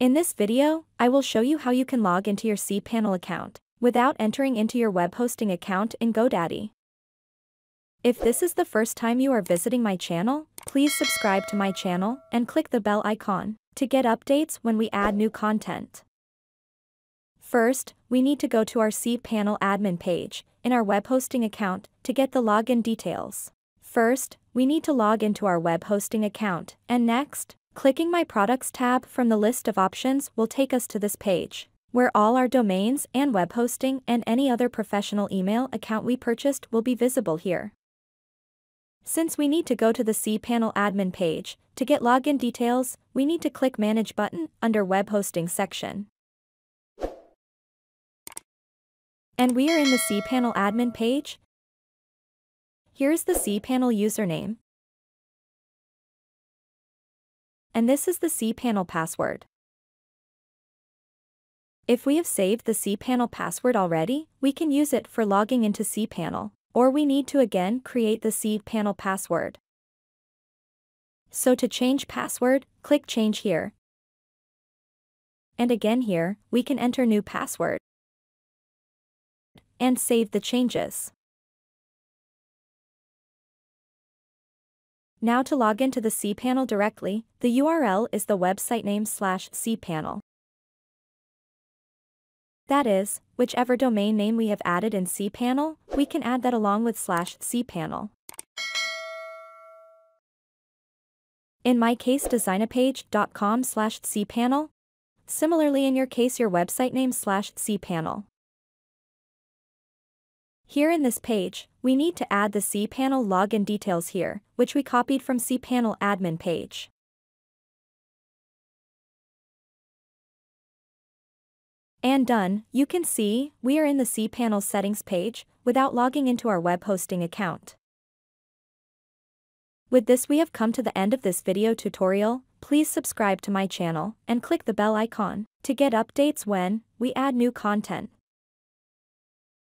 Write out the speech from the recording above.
In this video, I will show you how you can log into your cPanel account without entering into your web hosting account in GoDaddy. If this is the first time you are visiting my channel, please subscribe to my channel and click the bell icon to get updates when we add new content. First, we need to go to our cPanel admin page in our web hosting account to get the login details. First, we need to log into our web hosting account, and next, clicking My Products tab from the list of options will take us to this page, where all our domains and web hosting and any other professional email account we purchased will be visible here. Since we need to go to the cPanel admin page, to get login details, we need to click Manage button under Web Hosting section. And we are in the cPanel admin page. Here's the cPanel username. And this is the cPanel password. If we have saved the cPanel password already, we can use it for logging into cPanel or we need to again create the cPanel password. So to change password, click change here. And again here, we can enter new password. And save the changes. Now to log into the cPanel directly, the URL is the website name slash cPanel. That is, whichever domain name we have added in cPanel, we can add that along with slash cPanel. In my case designapage.com slash cPanel. Similarly in your case your website name slash cPanel. Here in this page, we need to add the cPanel login details here, which we copied from cPanel admin page. And done, you can see, we are in the cPanel settings page, without logging into our web hosting account. With this we have come to the end of this video tutorial, please subscribe to my channel and click the bell icon to get updates when we add new content.